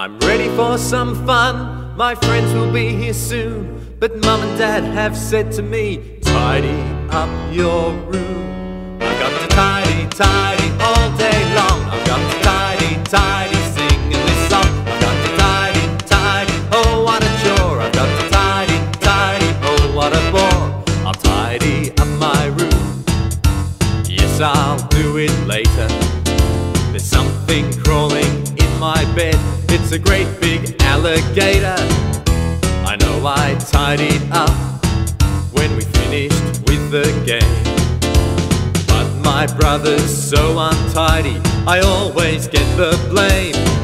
I'm ready for some fun. My friends will be here soon. But mum and dad have said to me, tidy up your room. I've got to tidy, tidy all day long. I've got to tidy, tidy, singing this song. I've got to tidy, tidy, oh what a chore. I've got to tidy, tidy, oh what a bore. I'll tidy up my room. Yes, I'll do it later. There's something crawling in my bed. It's a great big alligator. I know I tidied up when we finished with the game. But my brother's so untidy, I always get the blame.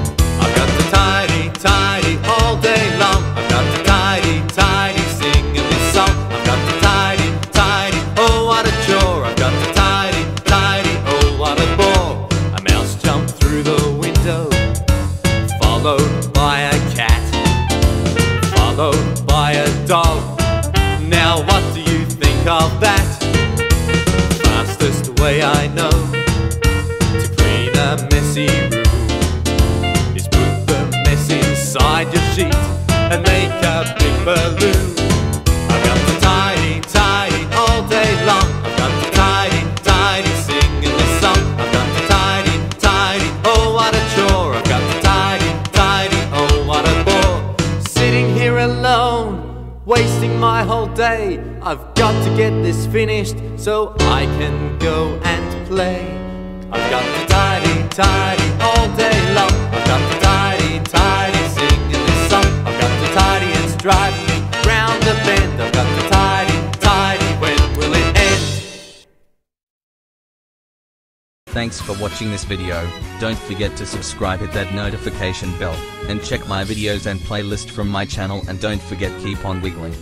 Way I know to clean a messy room wasting my whole day. I've got to get this finished so I can go and play. I've got to tidy, tidy all day long. I've got to tidy, Thanks for watching this video, don't forget to subscribe hit that notification bell, and check my videos and playlist from my channel and don't forget keep on wiggling.